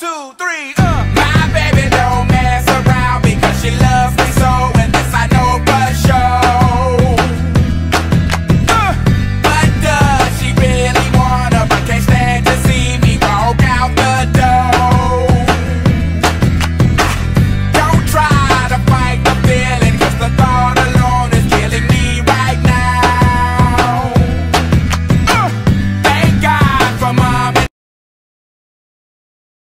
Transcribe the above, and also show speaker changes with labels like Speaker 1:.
Speaker 1: two, three, uh.